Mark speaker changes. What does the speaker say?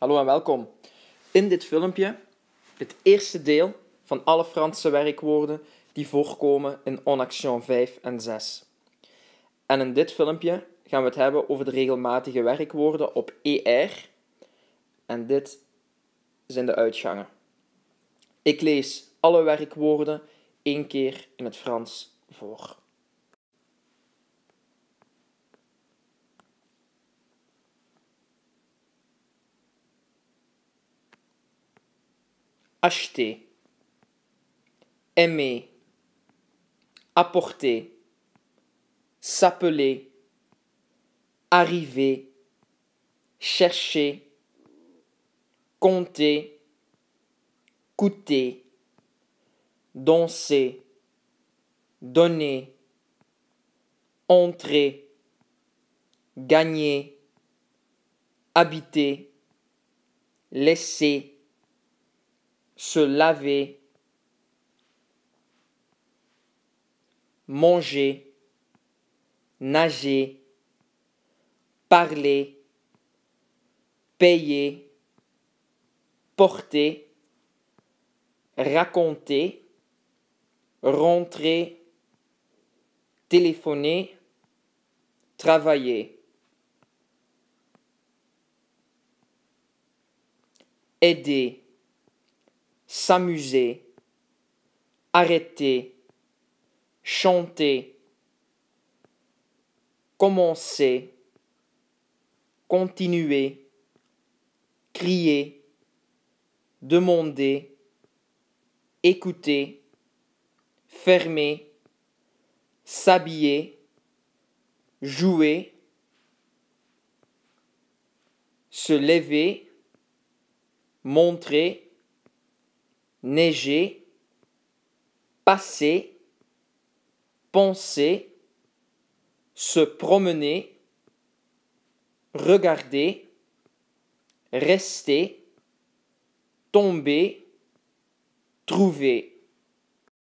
Speaker 1: Hallo en welkom. In dit filmpje het eerste deel van alle Franse werkwoorden die voorkomen in On Action 5 en 6. En in dit filmpje gaan we het hebben over de regelmatige werkwoorden op ER. En dit zijn de uitgangen. Ik lees alle werkwoorden één keer in het Frans voor. Acheter, aimer, apporter, s'appeler, arriver, chercher, compter, coûter, danser, donner, entrer, gagner, habiter, laisser, se laver, manger, nager, parler, payer, porter, raconter, rentrer, téléphoner, travailler. Aider, s'amuser, arrêter, chanter, commencer, continuer, crier, demander, écouter, fermer, s'habiller, jouer, se lever, montrer, neiger, passer, penser, se promener, regarder, rester, tomber, trouver.